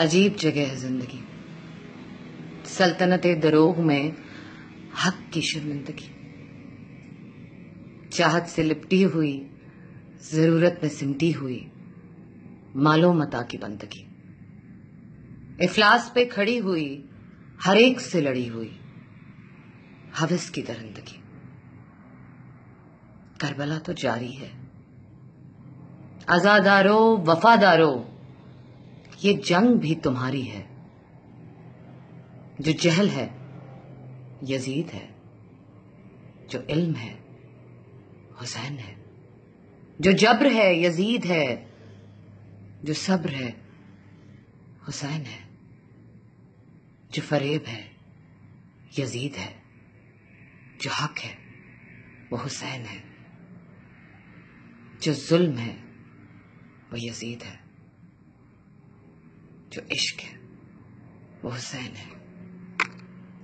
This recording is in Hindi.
अजीब जगह है ज़िंदगी। सल्तनत दरोग में हक की शर्मिंदगी। चाहत से लिपटी हुई, ज़रूरत में सिमटी हुई, मालो मता की बंदगी। इफलास पे खड़ी हुई, हर एक से लड़ी हुई, हवस की दरंदगी। करबला तो जारी है। आजादारो, वफादारो ये जंग भी तुम्हारी है। जो जहल है, यजीद है। जो इल्म है, हुसैन है। जो जब्र है, यजीद है। जो सब्र है, हुसैन है। जो फरेब है, यजीद है। जो हक है, वो हुसैन है। जो जुल्म है, वो यजीद है। जो इश्क है वो हुसैन है।